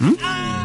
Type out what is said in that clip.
Hmm?